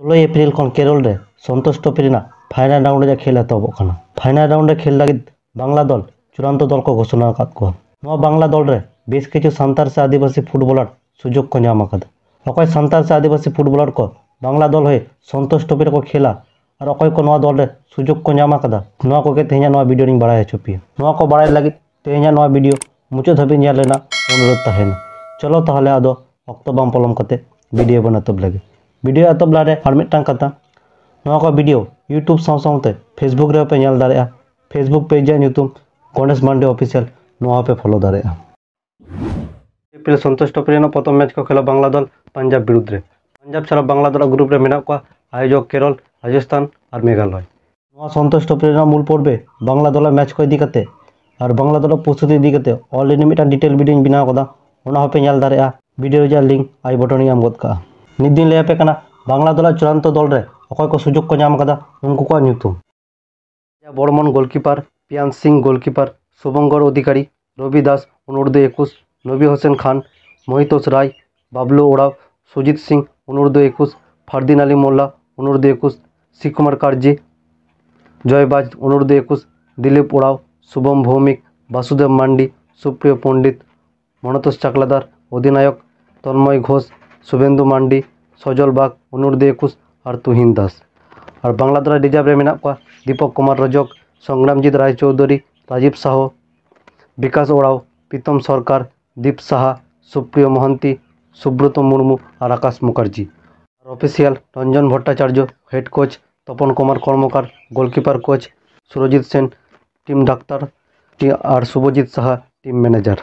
ᱥᱳᱞᱳᱭ April ᱠᱷᱚᱱ ᱠᱮᱨᱚᱞ ᱨᱮ Santosh trophy ᱨᱮᱱᱟᱜ ᱯᱷᱟᱭᱱᱟᱞ ᱨᱟᱣᱩᱱᱰ ᱨᱮᱭᱟᱜ ᱠᱷᱮᱞ ᱮᱛᱚᱦᱚᱵᱚᱜ ᱠᱟᱱᱟ ᱯᱷᱟᱭᱱᱟᱞ ᱨᱟᱣᱩᱱᱰ ᱨᱮ ᱠᱷᱮᱞ ᱞᱟᱹᱜᱤᱫ ᱵᱟᱝᱞᱟ ᱫᱚᱞ ᱪᱩᱲᱟᱱᱛᱚ ᱫᱚᱞ ᱠᱚ ᱜᱷᱳᱥᱚᱱᱟ ᱟᱠᱟᱫ ᱠᱚᱣᱟ ᱱᱚᱣᱟ ᱵᱟᱝᱞᱟ ᱫᱚᱞ ᱨᱮ ᱵᱮᱥ ᱠᱤᱪᱷᱩ ᱥᱟᱱᱛᱟᱲ ᱥᱮ ᱟᱹᱫᱤᱵᱟᱹᱥᱤ ᱯᱷᱩᱴᱵᱚᱞᱟᱨ ᱥᱩᱡᱳᱜᱽ ᱠᱚ ᱧᱟᱢ ᱟᱠᱟᱫᱟ ᱚᱠᱚᱭ ᱥᱟᱱᱛᱟᱲ ᱥᱮ ᱟᱹᱫᱤᱵᱟᱹᱥᱤ ᱯᱷᱩᱴᱵᱚᱞᱟᱨ ᱠᱚ ᱵᱟᱝᱞᱟ ᱫᱚᱞ ᱦᱚᱸ ᱥᱚᱱᱛᱳᱥ ᱴᱨᱚᱯᱷᱤ ᱨᱮᱠᱚ ᱠᱷᱮᱞᱟ ᱟᱨ ᱚᱠᱚᱭ ᱠᱚ ᱱᱚᱣᱟ ᱫᱚᱞ ᱨᱮ ᱥᱩᱡᱳᱜᱽ ᱠᱚ ᱧᱟᱢ ᱟᱠᱟᱫᱟ ᱱᱚᱣᱟ ᱠᱚᱜᱮ ᱛᱮᱦᱮᱧᱟᱜ ᱱᱚᱣᱟ ᱵᱷᱤᱰᱤᱭᱳ ᱨᱤᱧ ᱵᱟᱲᱟᱭ ᱦᱚᱪᱚ ᱯᱮᱭᱟ ᱱᱚᱣᱟ ᱠᱚ ᱵᱟᱲᱟᱭ ᱞᱟᱹᱜᱤᱫ ᱛᱮᱦᱮᱧᱟᱜ ᱱᱚᱣᱟ ᱵᱷᱤᱰᱤᱭᱳ ᱢᱩᱪᱟᱹᱫ ᱦᱟᱹᱵᱤᱡ ᱧᱮᱞ ᱨᱮᱱᱟᱜ ᱚᱱᱩᱨᱳᱫᱷ ᱛᱟᱦᱮᱱᱟ ᱪᱚᱞᱚ ᱛᱟᱦᱚᱞᱮ ᱟᱫᱚ ᱚᱠᱛᱚ ᱵᱟᱝ ᱯᱚᱞᱚᱢ ᱠᱟᱛᱮ ᱵᱷᱤᱰᱤᱭᱳ ᱵᱚᱱ ᱮᱛᱚᱦᱚᱵ ᱞᱟᱹᱜᱤᱫ भिडियो एतब लारे और मिट्टा कथा ना भिडियो वीडियो यूट्यूब साथ फेसबुक रेपे पे nail Facebook page Ganesh Mande official नवा पे फॉलो दारे सन्तोष टोपरिया ट्रॉफी प्रथम मैच को खेला बांग्ला दल पंजाब विरुद्ध पंजाब छाड़ा बांग्ला दल ग्रुप में मेना आयोजक केरल राजस्थान और मेघालय नवा संतोष ट्रॉफी मूल पर्वे बांग्ला दल मैच को इदी और बांग्ला दल प्रस्तुति इदी ऑलरेडी मिट्टा डिटेल भिडियो बनाव कदा पे नेल दारे वीडियो लिंक आई बटन गद का ᱱᱤᱛ ᱫᱤᱱ ᱞᱟᱹᱭᱟᱯᱮ ᱠᱟᱱᱟ ᱵᱟᱝᱞᱟ ᱫᱚᱞᱟ ᱪᱩᱲᱟᱱᱛᱚ ᱫᱚᱞ ᱨᱮ ᱚᱠᱚᱭ ᱠᱚ ᱥᱩᱡᱳᱜᱽ ᱠᱚ ᱧᱟᱢ ᱟᱠᱟᱫᱟ ᱩᱱᱠᱩ अधिकारी रविदास अनुर्ध एकुश नबी होसेन खान महितोष राय बाबलू ओड़ाव सुजीत सिंह अनुर्ध एकुश फरदीन अली मोल्ला अनुर्ध एकुश शिव कुमार कार्जी जयबाज अनुर्ध एकुश दिलीप ओड़ाव शुभम भौमिक वासुदेव मांडी सुप्रिय पंडित मनतोष चाकलादार अधिनायक तन्मय घोष शुभेंदु मांडी সজল বাগ অনূর্ধ্ব একুশ আর তুহিন দাস আর বাংলা দলের রিজার্ভ রে মেনা কোয়া দীপক কুমার রজক সংগ্রামজিৎ রায়চৌধুরী রাজীব সাহ বিকাশ ওরাও প্রীতম সরকার দীপ সাহা সুপ্রিয় মহান্তি সুব্রত মুর্মু আর আকাশ মুখার্জি আর official Ranjan Bhattacharya head coach Tapan Kumar Karmakar goalkeeper coach Surajit Sen team doctor আর শুভজিৎ সাহা টিম ম্যানেজার